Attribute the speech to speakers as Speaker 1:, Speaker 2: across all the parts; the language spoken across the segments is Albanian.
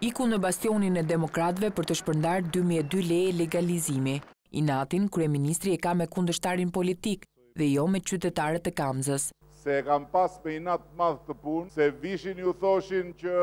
Speaker 1: Iku në bastionin e demokratëve për të shpërndarë dy mijë e dy leje legalizimi. Inatin, kryeministri e ka me kundërshtarin politik dhe jo me qytetarët e Kamzës.
Speaker 2: Se e kanë pas me inat të madh këtë punë, se vishin ju thoshin që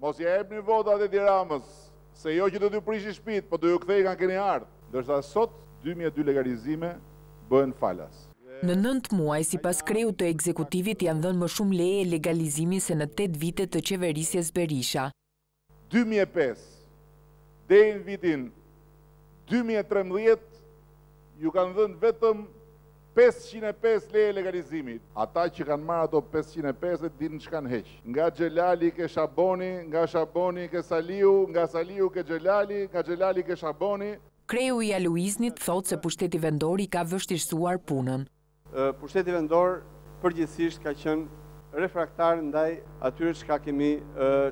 Speaker 2: mos ja jepni votat Edi Ramës, se jo që do t'ju prishi shpitë, po do ju kthej ka keni ardhë. Ndërsa sot dy mijë e dy legalizime bëhen falas.
Speaker 1: Në nëntë muaj sipas kreut të ekzekutivit janë dhënë më shumë leje legalizimi se në tetë vite të qeverisjes Berisha.
Speaker 2: Dy mijë e pesë deri në vitin dy mijë e trembëdhjetë ju kanë dhënë vetëm pesëqind e pesë leje legalizimi. Ata që kanë marrë ato pesëqind e pesë e dinë ç'kanë heqë. Nga Xhelali ke Shaboni, nga Shaboni ke Saliu, nga Saliu ke Xhelali, nga Xhelali ke Shaboni.
Speaker 1: Kreu i Aluiznit thotë se pushteti vendor i ka vështirësuar punën.
Speaker 3: Pushteti vendor përgjithësisht ka qenë refraktar ndaj atyre çka kemi,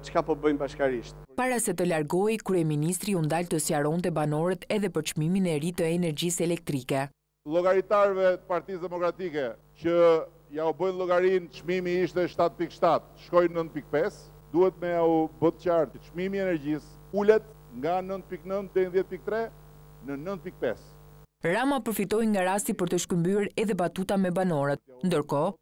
Speaker 3: çka po bëjmë bashkarisht.
Speaker 1: Para se të largohej, kryeministri u ndal të sqaronte banorët edhe për çmimin e ri të energjisë elektrike.
Speaker 2: Llogaritarëve të Partisë Demokratike që ja u bëjnë llogarinë çmimi ishte shtatë pikë shtatë, shkoi nëntë pikë pesë. Duhet me ja u bë të qartë që çmimi i energjisë ulet nga nëntë pikë nëntë deri në dhjetë pikë tre në nëntë pikë pesë.
Speaker 1: Rama përfitoi nga rasti për të shkëmbyer edhe batuta me banorët.
Speaker 4: Ndërkohë,